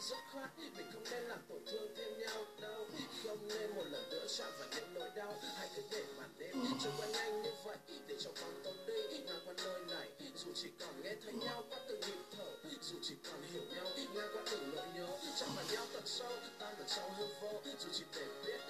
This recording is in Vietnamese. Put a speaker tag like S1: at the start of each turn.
S1: dứt khoát mình không nên làm tổn thương thêm nhau đâu. Không nên một lần nữa chạm vào những nỗi đau. Hãy cứ để màn đêm trôi qua nhanh như vậy để cho con tôi đi, ngang qua nơi này. Dù chỉ còn nghe thấy nhau qua từng nhịp thở, dù chỉ còn hiểu nhau ngang qua từng nỗi nhớ. Chạm vào nhau thật sâu, tan vào trong hư vô. Dù chỉ để biết